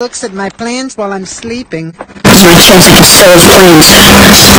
looks at my plans while I'm sleeping. Here's my chance to serve started.